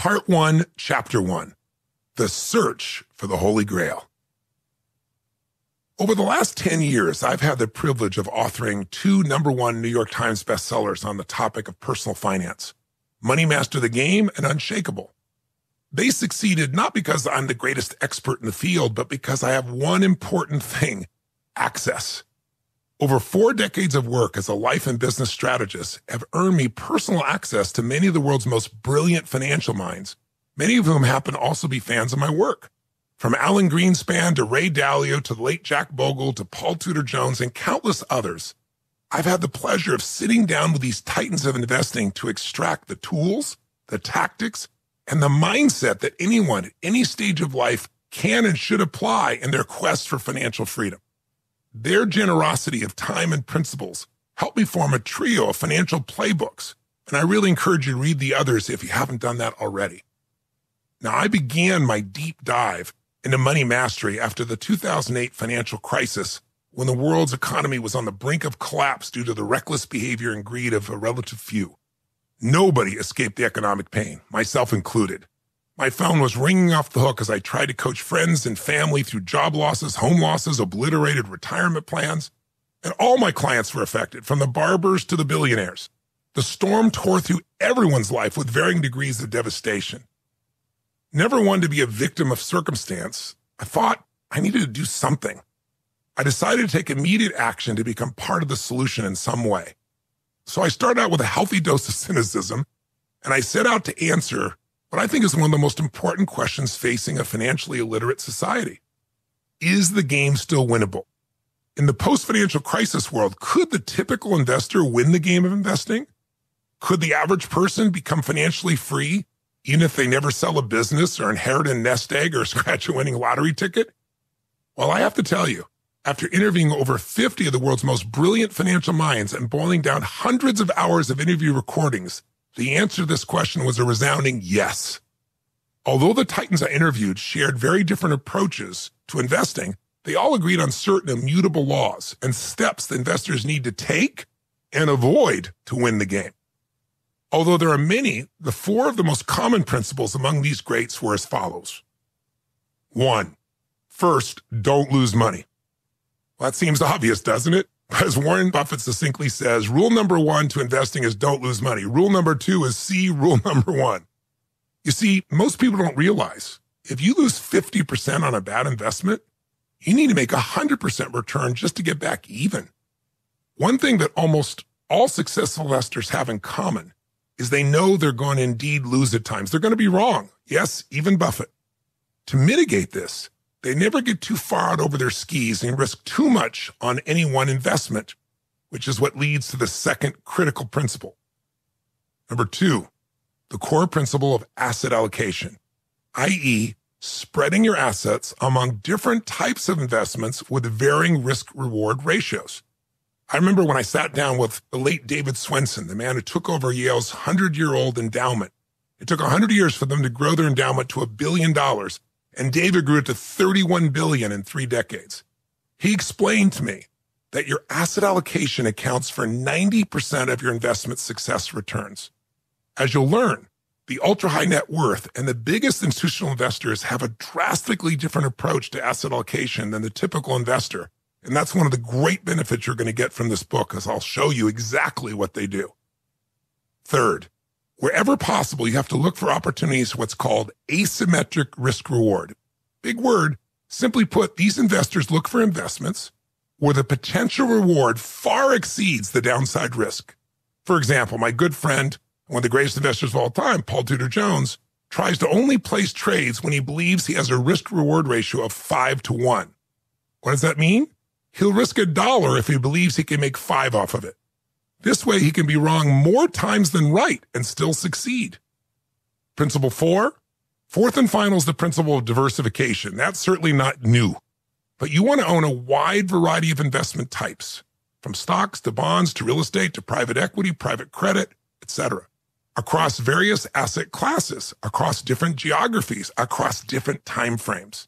Part 1, Chapter 1 The Search for the Holy Grail. Over the last 10 years, I've had the privilege of authoring two number one New York Times bestsellers on the topic of personal finance Money Master the Game and Unshakable. They succeeded not because I'm the greatest expert in the field, but because I have one important thing access. Over four decades of work as a life and business strategist have earned me personal access to many of the world's most brilliant financial minds, many of whom happen to also be fans of my work. From Alan Greenspan to Ray Dalio to the late Jack Bogle to Paul Tudor Jones and countless others, I've had the pleasure of sitting down with these titans of investing to extract the tools, the tactics, and the mindset that anyone at any stage of life can and should apply in their quest for financial freedom. Their generosity of time and principles helped me form a trio of financial playbooks, and I really encourage you to read the others if you haven't done that already. Now, I began my deep dive into money mastery after the 2008 financial crisis when the world's economy was on the brink of collapse due to the reckless behavior and greed of a relative few. Nobody escaped the economic pain, myself included. My phone was ringing off the hook as I tried to coach friends and family through job losses, home losses, obliterated retirement plans. And all my clients were affected, from the barbers to the billionaires. The storm tore through everyone's life with varying degrees of devastation. Never one to be a victim of circumstance, I thought I needed to do something. I decided to take immediate action to become part of the solution in some way. So I started out with a healthy dose of cynicism, and I set out to answer what I think is one of the most important questions facing a financially illiterate society. Is the game still winnable? In the post-financial crisis world, could the typical investor win the game of investing? Could the average person become financially free even if they never sell a business or inherit a nest egg or scratch a winning lottery ticket? Well, I have to tell you, after interviewing over 50 of the world's most brilliant financial minds and boiling down hundreds of hours of interview recordings, the answer to this question was a resounding yes. Although the Titans I interviewed shared very different approaches to investing, they all agreed on certain immutable laws and steps that investors need to take and avoid to win the game. Although there are many, the four of the most common principles among these greats were as follows. One, first, don't lose money. Well, that seems obvious, doesn't it? As Warren Buffett succinctly says, rule number one to investing is don't lose money. Rule number two is see rule number one. You see, most people don't realize if you lose 50% on a bad investment, you need to make a 100% return just to get back even. One thing that almost all successful investors have in common is they know they're going to indeed lose at times. They're going to be wrong. Yes, even Buffett. To mitigate this, they never get too far out over their skis and risk too much on any one investment, which is what leads to the second critical principle. Number two, the core principle of asset allocation, i.e., spreading your assets among different types of investments with varying risk reward ratios. I remember when I sat down with the late David Swensen, the man who took over Yale's 100 year old endowment. It took 100 years for them to grow their endowment to a billion dollars and David grew to 31 billion in three decades. He explained to me that your asset allocation accounts for 90% of your investment success returns. As you'll learn, the ultra high net worth and the biggest institutional investors have a drastically different approach to asset allocation than the typical investor. And that's one of the great benefits you're going to get from this book, as I'll show you exactly what they do. Third, Wherever possible, you have to look for opportunities what's called asymmetric risk reward. Big word. Simply put, these investors look for investments where the potential reward far exceeds the downside risk. For example, my good friend, one of the greatest investors of all time, Paul Tudor Jones, tries to only place trades when he believes he has a risk reward ratio of five to one. What does that mean? He'll risk a dollar if he believes he can make five off of it. This way he can be wrong more times than right and still succeed. Principle four, fourth and final is the principle of diversification. That's certainly not new, but you want to own a wide variety of investment types, from stocks to bonds to real estate to private equity, private credit, etc., across various asset classes, across different geographies, across different time frames.